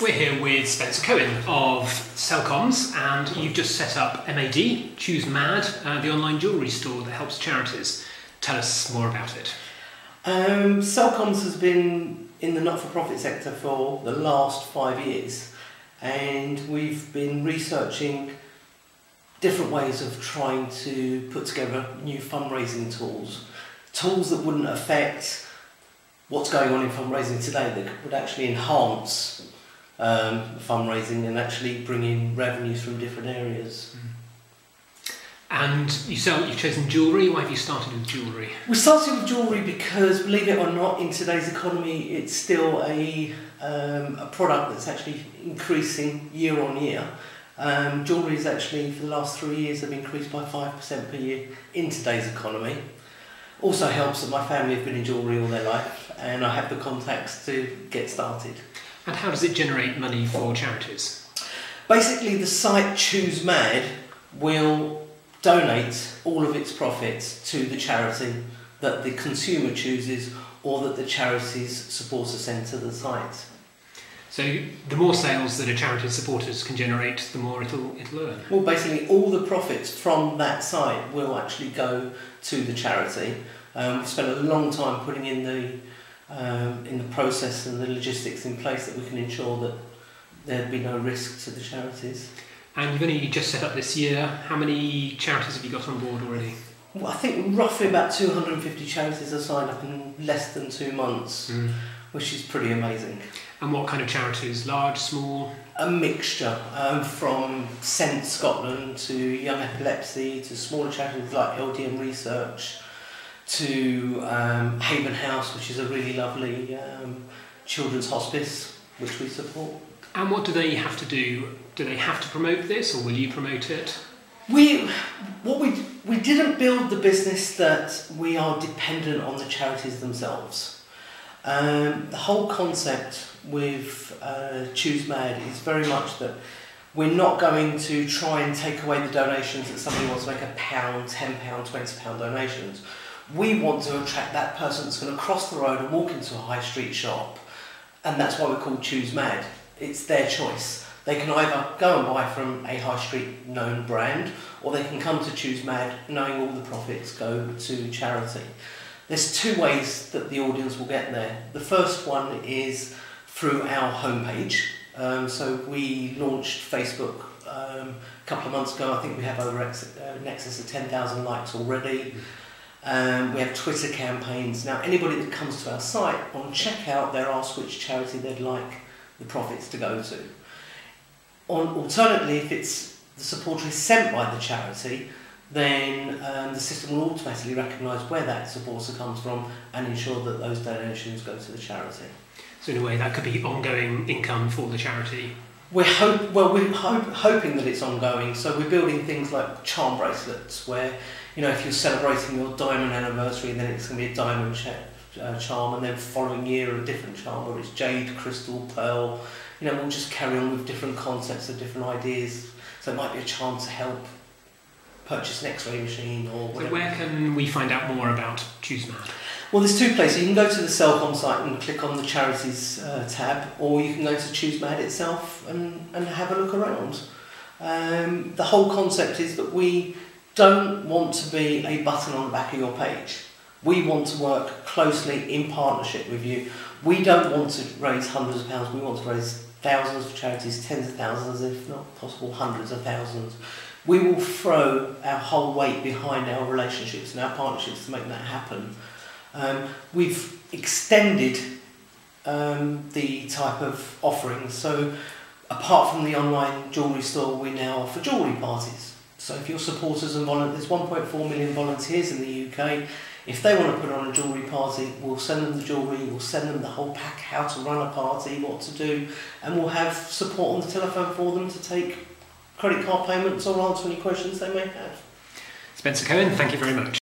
We're here with Spencer Cohen of Sellcoms, and you've just set up MAD, Choose Mad, uh, the online jewellery store that helps charities. Tell us more about it. Um, Sellcoms has been in the not-for-profit sector for the last five years, and we've been researching different ways of trying to put together new fundraising tools, tools that wouldn't affect what's going on in fundraising today, that would actually enhance um, fundraising and actually bringing revenues from different areas. And you sell, you've chosen jewellery. Why have you started with jewellery? We started with jewellery because, believe it or not, in today's economy, it's still a, um, a product that's actually increasing year on year. Um, jewellery is actually, for the last three years, have increased by 5% per year in today's economy. Also helps that my family have been in jewellery all their life and I have the contacts to get started. And how does it generate money for charities? Basically, the site Choose Mad will donate all of its profits to the charity that the consumer chooses or that the charity's supporter send to the site. So the more sales that a charity's supporters can generate, the more it'll, it'll earn? Well, basically all the profits from that site will actually go to the charity. Um, we've spent a long time putting in the um, in the process and the logistics in place that we can ensure that there'd be no risk to the charities. And you've only just set up this year. How many charities have you got on board already? Well, I think roughly about 250 charities are signed up in less than two months, mm. which is pretty amazing. And what kind of charities? Large, small? A mixture, um, from Sense Scotland to Young Epilepsy to smaller charities like LDN Research to um, Haven House, which is a really lovely um, children's hospice which we support. And what do they have to do? Do they have to promote this, or will you promote it? We, what we we didn't build the business that we are dependent on the charities themselves. Um, the whole concept with uh, Choose Mad is very much that we're not going to try and take away the donations that somebody wants to make a pound, ten pound, twenty pound donations. We want to attract that person that's going to cross the road and walk into a high street shop, and that's why we're called Choose Mad. It's their choice. They can either go and buy from a high street known brand, or they can come to Choose Mad knowing all the profits go to charity. There's two ways that the audience will get there. The first one is through our homepage. Um, so we launched Facebook um, a couple of months ago. I think we have over uh, of 10,000 likes already. Um, we have Twitter campaigns. Now, anybody that comes to our site on checkout, they're asked which charity they'd like the profits to go to. On, alternately, if it's the supporter is sent by the charity, then um, the system will automatically recognise where that supporter comes from and ensure that those donations go to the charity. So in a way, that could be ongoing income for the charity. We're hope well, we're hope, hoping that it's ongoing. So we're building things like charm bracelets, where you know if you're celebrating your diamond anniversary, then it's going to be a diamond uh, charm, and then following year a different charm, whether it's jade, crystal, pearl. You know, we'll just carry on with different concepts and different ideas. So it might be a charm to help purchase an X-ray machine or whatever. So where can we find out more about Choose Mad? Well, there's two places. You can go to the Sellcom site and click on the charities uh, tab, or you can go to Choose Mad itself and, and have a look around. Um, the whole concept is that we don't want to be a button on the back of your page. We want to work closely in partnership with you. We don't want to raise hundreds of pounds, we want to raise thousands of charities, tens of thousands, if not possible, hundreds of thousands. We will throw our whole weight behind our relationships and our partnerships to make that happen. Um, we've extended um, the type of offerings. So, apart from the online jewellery store, we now offer jewellery parties. So, if your supporters and volunteers, there's 1.4 million volunteers in the UK. If they want to put on a jewellery party, we'll send them the jewellery, we'll send them the whole pack, how to run a party, what to do, and we'll have support on the telephone for them to take credit card payments or answer any questions they may have. Spencer Cohen, thank you very much.